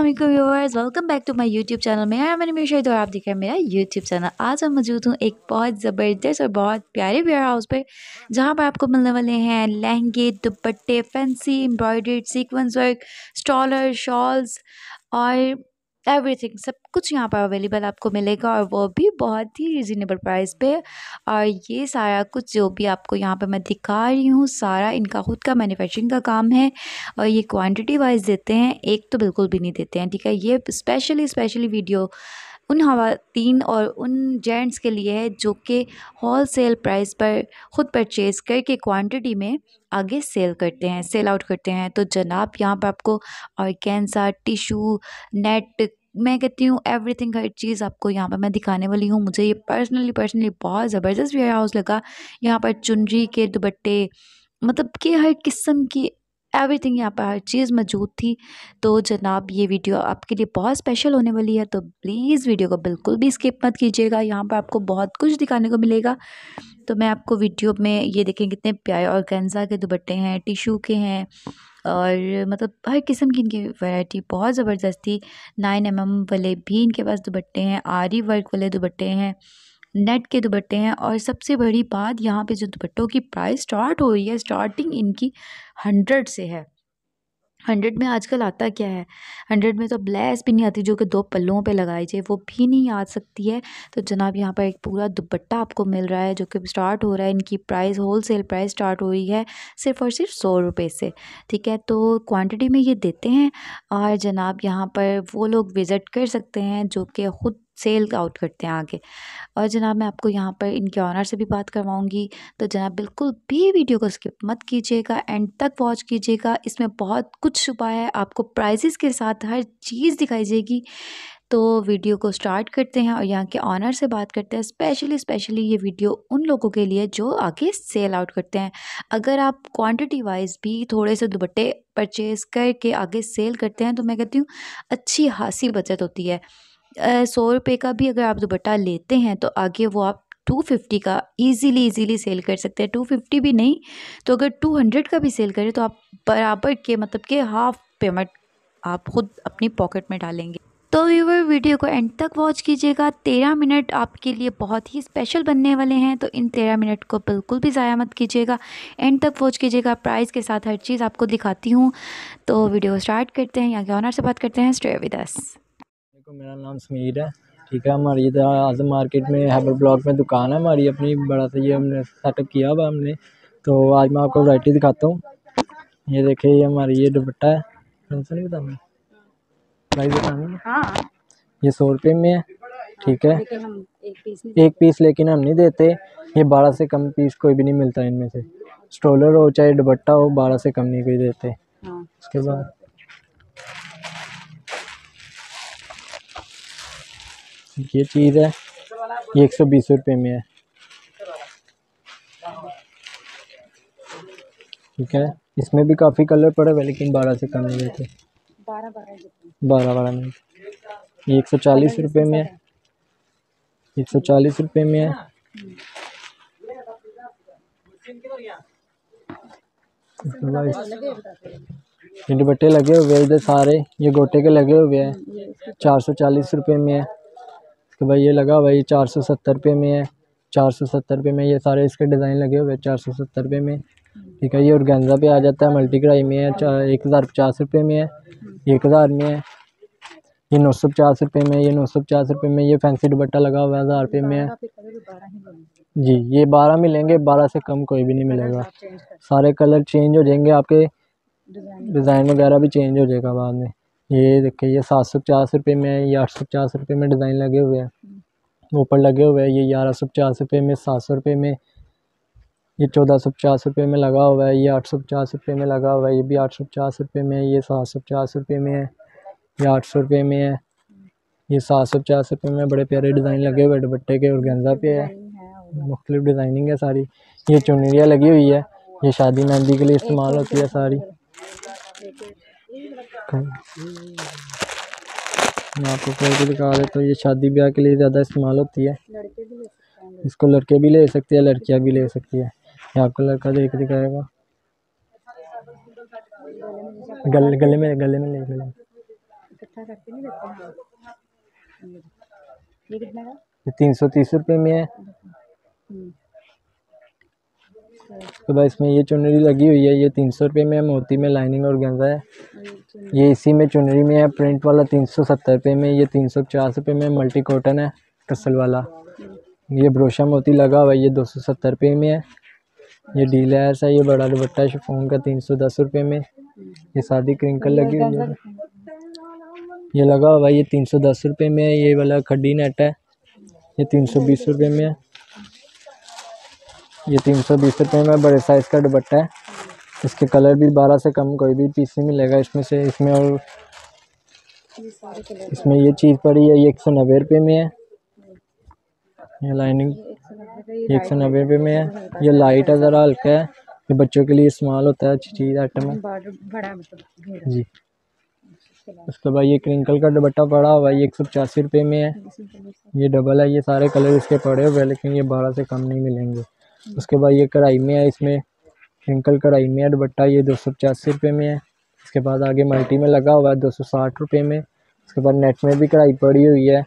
अस्सलाम viewers welcome back to my YouTube channel मेरा मैंने मेरे और आप देखा हैं मेरा यूट्यूब चैनल आज मैं मौजूद हूँ एक बहुत ज़बरदस्त और बहुत प्यारे वेयर हाउस पर जहाँ पर आपको मिलने वाले हैं लहंगे, दुपट्टे fancy embroidered sequins work stoles shawls और एवरीथिंग सब कुछ यहाँ पर अवेलेबल आपको मिलेगा और वो भी बहुत ही रिजनेबल प्राइस पे। और ये सारा कुछ जो भी आपको यहाँ पे मैं दिखा रही हूँ, सारा इनका खुद का मैन्युफैक्चरिंग का काम है और ये क्वांटिटी वाइज देते हैं, एक तो बिल्कुल भी नहीं देते हैं, ठीक है? ये स्पेशली स्पेशली वीडियो उन तीन और उन जेंट्स के लिए है जो कि होल सेल प्राइस पर ख़ुद परचेज़ करके क्वांटिटी में आगे सेल करते हैं सेल आउट करते हैं। तो जनाब, यहाँ पर आपको कैंसा टिशू नेट मैं कहती हूँ एवरीथिंग हर चीज़ आपको यहाँ पर मैं दिखाने वाली हूँ। मुझे ये पर्सनली पर्सनली बहुत ज़बरदस्त वेयर हाउस लगा। यहाँ पर चुनरी के दुपट्टे मतलब कि हर किस्म की एवरीथिंग यहाँ पर हर चीज़ मौजूद थी। तो जनाब, ये वीडियो आपके लिए बहुत स्पेशल होने वाली है तो प्लीज़ वीडियो को बिल्कुल भी स्किप मत कीजिएगा। यहाँ पर आपको बहुत कुछ दिखाने को मिलेगा। तो मैं आपको वीडियो में ये देखें कितने प्यारे और गेंजा के दुपट्टे हैं टिशू के हैं और मतलब हर किस्म की इनकी वैरायटी बहुत ज़बरदस्त थी। नाइन एम एम वाले भी इनके पास दुपट्टे हैं, आरी वर्क वाले दुपट्टे हैं, नेट के दुपट्टे हैं और सबसे बड़ी बात यहाँ पे जो दुपट्टों की प्राइस स्टार्ट हो रही है, स्टार्टिंग इनकी हंड्रेड से है। हंड्रेड में आजकल आता क्या है? हंड्रेड में तो ब्लैस भी नहीं आती जो कि दो पल्लुओं पे लगाई जाए, वो भी नहीं आ सकती है। तो जनाब, यहाँ पर एक पूरा दुपट्टा आपको मिल रहा है जो कि स्टार्ट हो रहा है। इनकी price wholesale price start हो रही है सिर्फ़ और सिर्फ़ सौ रुपये से, ठीक है? तो क्वांटिटी में ये देते हैं और जनाब, यहाँ पर वो लोग विज़िट कर सकते हैं जो कि ख़ुद सेल आउट करते हैं आगे। और जनाब मैं आपको यहाँ पर इनके ऑनर से भी बात करवाऊँगी। तो जनाब बिल्कुल भी वीडियो को स्किप मत कीजिएगा, एंड तक वॉच कीजिएगा। इसमें बहुत कुछ छुपा है, आपको प्राइजेस के साथ हर चीज़ दिखाई जाएगी तो वीडियो को स्टार्ट करते हैं और यहाँ के ऑनर से बात करते हैं। स्पेशली स्पेशली ये वीडियो उन लोगों के लिए जो आगे सेल आउट करते हैं। अगर आप क्वांटिटी वाइज भी थोड़े से दुपट्टे परचेज़ करके आगे सेल करते हैं तो मैं कहती हूँ, अच्छी खासी बचत होती है। सौ रुपये का भी अगर आप दुपट्टा लेते हैं तो आगे वो आप टू फिफ्टी का इजीली इजीली सेल कर सकते हैं। टू फिफ्टी भी नहीं तो अगर टू हंड्रेड का भी सेल करें तो आप बराबर के मतलब के हाफ़ पेमेंट आप खुद अपनी पॉकेट में डालेंगे। तो व्यूवर वीडियो को एंड तक वॉच कीजिएगा। तेरह मिनट आपके लिए बहुत ही स्पेशल बनने वाले हैं तो इन तेरह मिनट को बिल्कुल भी ज़ाया मत कीजिएगा। एंड तक वॉच कीजिएगा। प्राइस के साथ हर चीज़ आपको दिखाती हूँ। तो वीडियो स्टार्ट करते हैं यहाँ के ऑनर से बात करते हैं। स्टे विद अस तो मेरा नाम समीर है। ठीक है हमारी इधर आज़म मार्केट में हैबर ब्लॉक में दुकान है। हमारी अपनी बड़ा सा ये हमने सेटअप किया हुआ हमने। तो आज मैं आपको वैरायटी दिखाता हूँ। ये देखिए ये हमारी ये दुपट्टा है। नहीं बताना प्राइस बताना हाँ। ये सौ रुपये में है। ठीक है। एक पीस लेकिन हम नहीं देते। ये बारह से कम पीस कोई भी नहीं मिलता इनमें से। स्टोलर हो चाहे दुपट्टा हो बारह से कम नहीं कोई देते। हाँ। उसके बाद ये चीज़ है, ये एक सौ बीस रुपये में है। ठीक है, इसमें भी काफ़ी कलर पड़े हुए, लेकिन बारह से कम नहीं देते बारह बारह में। ये एक सौ चालीस रुपये में है। एक सौ चालीस रुपये में है। दुपट्टे लगे हुए इधर सारे, ये गोटे के लगे हुए हैं। चार सौ चालीस रुपये में है। तो भाई ये लगा भाई चार सौ सत्तर रुपये में है चार सौ सत्तर रुपये में ये सारे इसके डिज़ाइन लगे हुए हैं चार सौ सत्तर रुपये में। ठीक है ये और गेंजा पे आ जाता है मल्टी कढ़ाई में है एक हज़ार पचास रुपये में है एक हज़ार में है ये नौ सौ पचास रुपये में ये नौ सौ पचास रुपये में ये फैंसी दुपट्टा लगा हुआ है हज़ार रुपये में है। जी ये बारह मिलेंगे बारह से कम कोई भी नहीं मिलेगा। सारे कलर चेंज हो जाएँगे आपके डिज़ाइन। वगैरह भी चेंज हो जाएगा बाद में। ये देखिए, ये सात सौ पचास रुपये में है, ये आठ सौ पचास रुपये में डिज़ाइन लगे हुए हैं। ऊपर लगे हुए हैं, ये ग्यारह सौ पचास रुपये में, सात सौ रुपये में, ये चौदह सौ पचास रुपये में लगा हुआ है, ये आठ सौ पचास रुपये में लगा हुआ है, ये भी आठ सौ पचास रुपये में है ये सात सौ पचास रुपये में है, ये आठ सौ रुपये में है, ये सात सौ पचास रुपये में बड़े प्यारे डिज़ाइन लगे हुए दुपट्टे के और गेंजा पे है। मुख्तलिफ़ डिज़ाइनिंग है सारी। ये चुनरिया लगी हुई है, ये शादी मेहंदी के लिए इस्तेमाल होती है सारी। मैं आपको कोई भी दिखा रहे तो ये शादी ब्याह के लिए ज़्यादा इस्तेमाल होती है। इसको लड़के भी ले सकते हैं लड़कियाँ भी ले सकती है। ये आपको लड़का देख दिखाएगा। गले गले में गले में ले गले हाँ? ये कितने का? ये तीन सौ तीस रुपये में है। हम्म, तो भाई इसमें ये चुनरी लगी हुई है ये तीन सौ रुपये में मोती में लाइनिंग और गेंदा है। ये इसी में चुनरी में है प्रिंट वाला तीन सौ सत्तर रुपये में, ये तीन सौ पचास रुपये में मल्टी कॉटन है टसल वाला। ये ब्रोशा मोती लगा हुआ है, ये दो सौ सत्तर रुपये में है। ये डीलैस है ये बड़ा दुपट्टा शिफॉन का तीन सौ दस रुपये में। ये सादी क्रिंकल लगी हुई है। ये लगा हुआ है, ये तीन सौ दस रुपये में है, ये वाला खड्डी नेट है, ये तीन सौ बीस रुपये में है। ये तीन सौ बीस रुपये में बड़े साइज़ का दुपट्टा है। इसके कलर भी बारह से कम कोई भी पीस नहीं मिलेगा इसमें से, इसमें और इसमें ये चीज़ पड़ी है, ये एक सौ नब्बे रुपये में है। ये लाइनिंग एक सौ नब्बे रुपये में है। ये लाइट है ज़रा हल्का है, ये बच्चों के लिए इस्तेमाल होता है, अच्छी चीज़ आइटम है। जी। उसके बाद ये क्रिंकल का दुपट्टा पड़ा हुआ है, ये एक सौ पचासी रुपये में है। ये डबल है, ये सारे कलर इसके पड़े हुए हैं, लेकिन ये बारह से कम नहीं मिलेंगे। उसके बाद ये कढ़ाई में है, इसमें क्रिंकल कढ़ाई में है, दुपट्टा ये दो सौ पचासी रुपये में है। इसके बाद आगे मल्टी में लगा हुआ है, दो सौ साठ रुपये में। उसके बाद नेट में भी कढ़ाई पड़ी हुई है,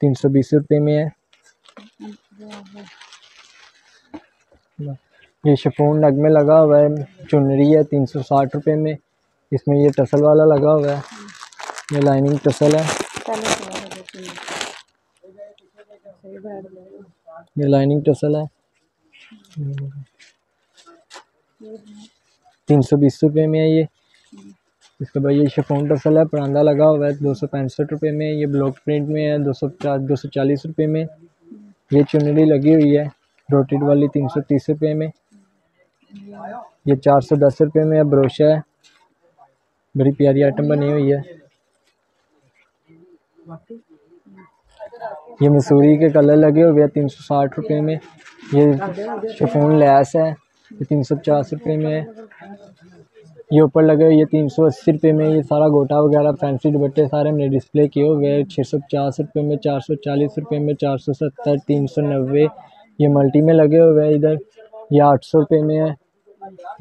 तीन सौ बीस रुपये में है। ये शिफोन नग में लगा हुआ है, चुनरी है, तीन सौ साठ रुपये में। इसमें ये टसल वाला लगा हुआ है, ये लाइनिंग टसल है। ये लाइनिंग टसल है। तीन सौ बीस रुपये में है ये। इसके बाद ये शिफोन टसल है परांदा लगा हुआ है दो सौ पैंसठ रुपये में। ये ब्लॉक प्रिंट में है दो सौ पचास दो सौ चालीस रुपये में। ये चुनरी लगी हुई है रोटेड वाली तीन सौ तीस रुपये में। ये चार सौ दस रुपये में है ब्रोशा है। बड़ी प्यारी आइटम बनी हुई है। ये मसूरी के कलर लगे हुए हैं तीन सौ साठ रुपये में। ये शिफोन लैस है। ये तीन सौ पचास रुपये में ये ऊपर लगे हुए, ये तीन सौ अस्सी रुपये में ये सारा गोटा वगैरह फैंसी दुपट्टे सारे हमने डिस्प्ले किए हुए छः सौ पचास रुपये में, चार सौ चालीस रुपये में, चार सौ सत्तर, तीन सौ नब्बे। ये मल्टी में लगे हुए हैं इधर। ये आठ सौ रुपये में है।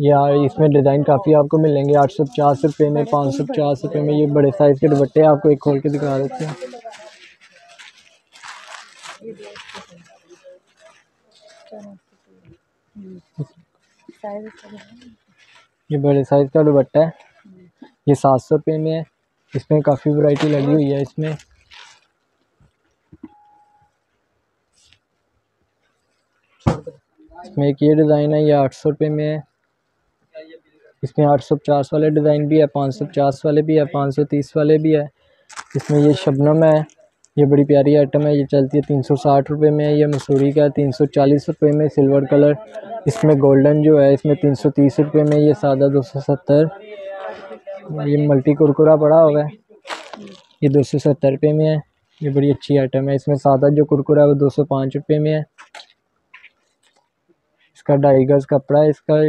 या इसमें डिज़ाइन काफ़ी आपको मिलेंगे। आठ सौ पचास रुपये में, पाँच सौ पचास रुपये में ये बड़े साइज़ के दुपट्टे आपको एक खोल के दिखा देते हैं। साइज़ इसका ये बड़े साइज़ का दुपट्टा है। ये सात सौ रुपये में है। इसमें काफ़ी वैरायटी लगी हुई है इसमें। इसमें एक ये डिज़ाइन है, ये आठ सौ रुपये में है। इसमें आठ सौ पचास वाले डिज़ाइन भी है, पाँच सौ पचास वाले भी है, पाँच सौ तीस वाले भी है। इसमें ये शबनम है। ये बड़ी प्यारी आइटम है, ये चलती है तीन सौ साठ रुपये में, ये मसूरी का तीन सौ चालीस रुपये में, सिल्वर कलर। इसमें गोल्डन जो है, इसमें तीन सौ तीस रुपये में, ये सादा दो सौ सत्तर। ये मल्टी कुरकुरा पड़ा हुआ है, ये दो सौ सत्तर रुपये में है। ये बड़ी अच्छी आइटम है, इसमें सादा जो कुरकुरा है, वो दो सौ पाँच रुपये में है। इसका ढाई गज कपड़ा है, इसका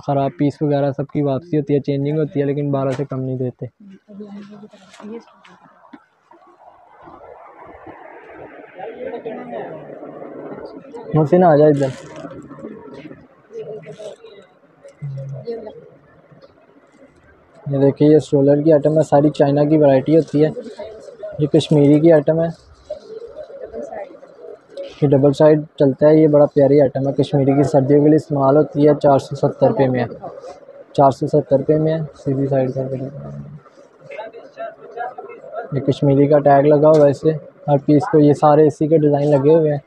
ख़राब पीस वगैरह सबकी वापसी होती है, चेंजिंग होती है, लेकिन बारह से कम नहीं देते। मोहसिन आ जा इधर। ये देखिए, ये स्ट्रोलर की आइटम है, सारी चाइना की वैरायटी होती है। ये कश्मीरी की आइटम है। ये डबल साइड चलता है, ये बड़ा प्यारी आइटम है। कश्मीरी की सर्दियों के लिए इस्तेमाल होती है चार सौ सत्तर रुपये में। है चार सौ सत्तर रुपये में है सीधी साइड का ये कश्मीरी का टैग लगा हुआ इसे। हर पीस को, ये सारे इसी के डिज़ाइन लगे हुए हैं।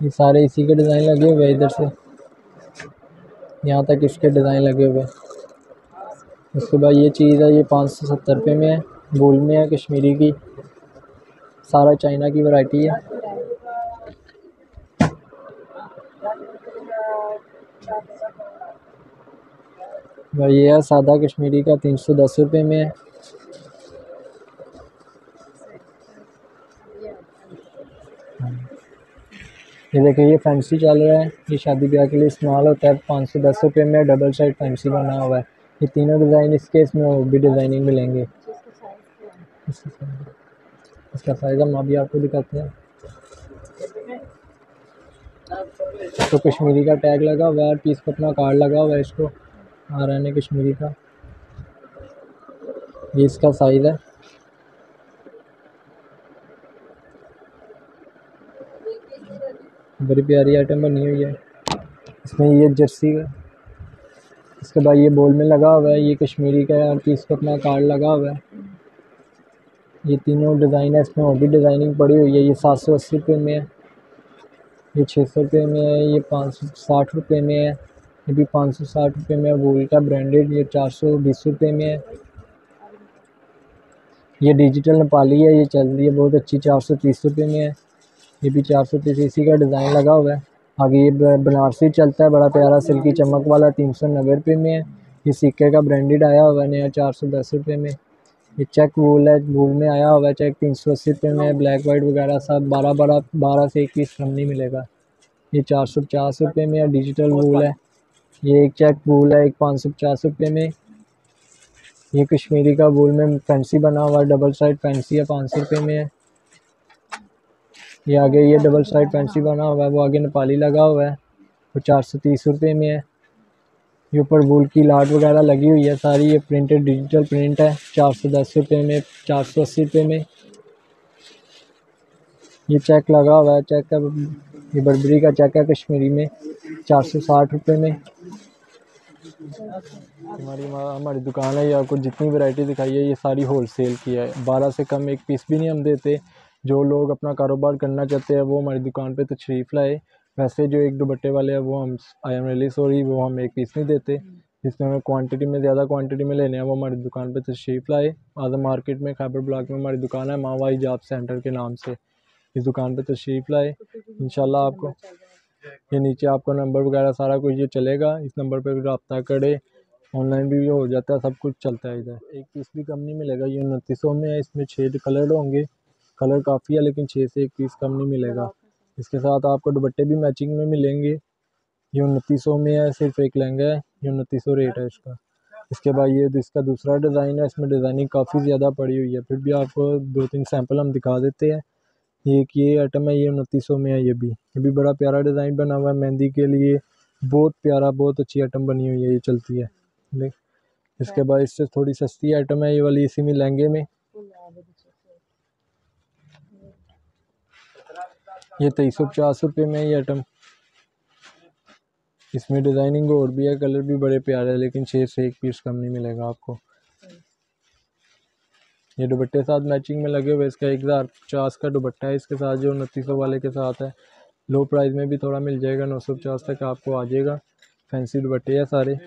ये सारे इसी के डिज़ाइन लगे हुए हैं इधर से। यहाँ तक इसके डिज़ाइन लगे हुए हैं। उसके बाद ये चीज़ है, ये पाँच सौ सत्तर रुपये में है। वूल में है, कश्मीरी की। सारा चाइना की वैरायटी है। और ये है सादा कश्मीरी का, तीन सौ दस रुपये में है। ये देखिए, ये फैंसी चल रहा है। ये शादी ब्याह के लिए इस्तेमाल होता है। पाँच सौ दस रुपये में डबल साइड फैंसी बना हुआ है। ये तीनों डिज़ाइन इसके इसमें और भी डिज़ाइनिंग मिलेंगे। इसका साइज़ हम अभी आपको दिखाते हैं। तो कश्मीरी का टैग लगा हुआ है। पीस पर अपना कार्ड लगा हुआ है इसको। आ रहा है कश्मीरी का। ये इसका साइज़ है। बड़ी प्यारी आइटम बनी हुई है। इसमें ये जर्सी का इसके बाद ये बोल में लगा हुआ है, ये कश्मीरी का है पीस का अपना कार्ड लगा हुआ है। ये तीनों डिज़ाइन है, इसमें और भी डिज़ाइनिंग पड़ी हुई है। ये सात सौ अस्सी रुपये में है। ये छः सौ रुपये में है, ये पाँच सौ साठ रुपये में है। ये भी पाँच सौ साठ रुपये में है। वोल का ब्रांडेड ये चार सौ बीस रुपये में है। ये डिजिटल नेपाली है, ये चल रही है, बहुत अच्छी चार सौ तीस रुपये में है। ये भी चार सौ तीस का डिज़ाइन लगा हुआ है। आगे ये बनारसी चलता है, बड़ा प्यारा सिल्की चमक वाला तीन सौ नब्बे रुपये में। है ये सिक्के का ब्रांडेड आया हुआ है नया, चार सौ दस रुपये में। ये चेक वूल है, वूल में आया हुआ है, चेक तीन सौ अस्सी रुपये में। ब्लैक वाइट वगैरह सब बारह बारह बारह से एक पीस कम नहीं मिलेगा। ये चार सौ पचास रुपये में डिजिटल वूल है। ये एक चेक वूल है, एक पाँच सौ पचास रुपये में। ये कश्मीरी का वूल में फैंसी बना हुआ है, डबल साइड फैंसी है, पाँच सौ रुपये में। है ये आगे ये डबल साइड फैंसी बना हुआ है, वो आगे नेपाली लगा हुआ है, वो चार सौ तीस रुपये में है। ये ऊपर वूल की लाट वगैरह लगी हुई है, सारी ये प्रिंटेड डिजिटल प्रिंट है, चार सौ दस रुपये में, चार सौ अस्सी रुपये में। ये चेक लगा हुआ है चेक का ये बर्बरी का चेक है कश्मीरी में, चार सौ साठ रुपये में। हमारी हमारी दुकान है, ये आपको जितनी वैरायटी दिखाई है, ये सारी होल सेल की है। बारह से कम एक पीस भी नहीं हम देते। जो लोग अपना कारोबार करना चाहते हैं, वो हमारी दुकान पे तशरीफ़ लाए। वैसे जो एक दुपट्टे वाले हैं, वो हम आई एम रियली सॉरी वो हम एक पीस नहीं देते। जिसमें हमें क्वांटिटी में, ज़्यादा क्वांटिटी में लेने हैं, वो हमारी दुकान पे तशरीफ़ लाए। आज़ा मार्केट में खैबर ब्लॉक में हमारी दुकान है मावाई जाब सेंटर के नाम से। इस दुकान पे तशरीफ़ लाए। इन आपको ये नीचे आपको नंबर वगैरह सारा कुछ ये चलेगा। इस नंबर पर रबता करे। ऑनलाइन भी हो जाता है, सब कुछ चलता है इधर। एक पीस भी कम नहीं मिलेगा, ये उनतीस में है, इसमें छः कलर होंगे। कलर काफ़ी है, लेकिन छः से एक पीस कम नहीं मिलेगा। इसके साथ आपको दुपट्टे भी मैचिंग में मिलेंगे। ये उनतीस सौ में है, सिर्फ़ एक लहंगा है, ये उनतीस सौ रेट है इसका। इसके बाद ये इसका दूसरा डिज़ाइन है, इसमें डिज़ाइनिंग काफ़ी ज़्यादा पड़ी हुई है। फिर भी आपको दो तीन सैंपल हम दिखा देते हैं। ये एक ये आइटम है, ये उनतीस सौ में है, ये भी। ये भी बड़ा प्यारा डिज़ाइन बना हुआ है, मेहंदी के लिए बहुत प्यारा, बहुत अच्छी आइटम बनी हुई है, ये चलती है। इसके बाद इससे थोड़ी सस्ती आइटम है, ये वाली इसी में लहंगे में। ये तेईस सौ पचास रुपये में ये आइटम। इसमें डिज़ाइनिंग और भी है, कलर भी बड़े प्यारे हैं, लेकिन छः से एक पीस कम नहीं मिलेगा आपको। ये दुपट्टे साथ मैचिंग में लगे हुए इसका एक हज़ार पचास का दुपट्टा है, इसके साथ जो उनतीस सौ वाले के साथ है। लो प्राइस में भी थोड़ा मिल जाएगा, नौ सौ पचास तक आपको आ जाएगा। फैंसी दुपट्टे हैं सारे।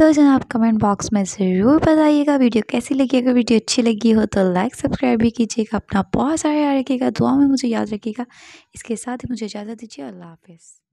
तो जनाब कमेंट बॉक्स में ज़रूर बताइएगा। वीडियो कैसी लगी? अगर वीडियो अच्छी लगी हो तो लाइक सब्सक्राइब भी कीजिएगा। अपना बहुत सारा याद रखिएगा। दुआ में मुझे याद रखिएगा। इसके साथ ही मुझे इजाज़त दीजिए। अल्लाह हाफिज़।